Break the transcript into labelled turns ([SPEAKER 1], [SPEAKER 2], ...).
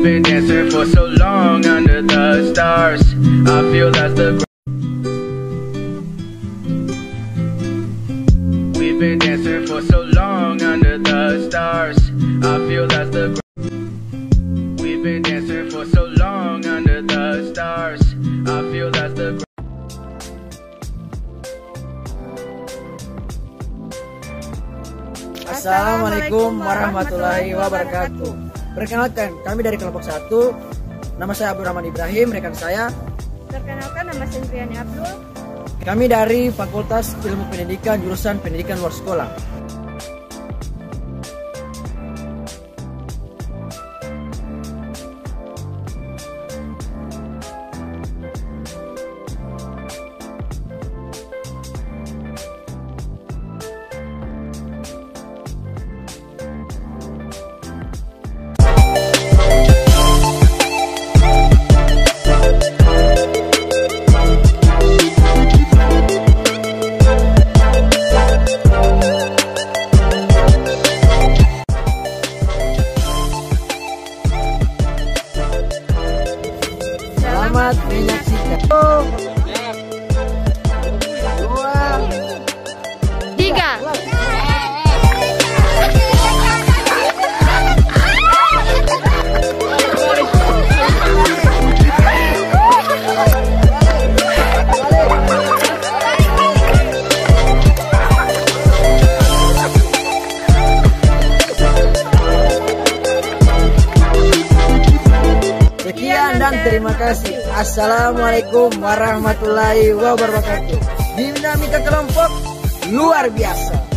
[SPEAKER 1] We've been dancing for so long under the stars. I feel that's the. We've been dancing for so long under the stars. I feel that's the. We've been dancing for so long under the stars. I feel that's the.
[SPEAKER 2] Assalamualaikum warahmatullahi wabarakatuh. Perkenalkan, kami dari kelompok 1. Nama saya Abdurrahman Ibrahim, rekan saya.
[SPEAKER 3] Perkenalkan nama saya Indriani Abdul.
[SPEAKER 2] Kami dari Fakultas Ilmu Pendidikan jurusan Pendidikan Luar Sekolah. Selamat menyaksikan. Dua, Sekian dan terima kasih. Assalamualaikum warahmatullahi wabarakatuh. Dinamika kelompok luar biasa.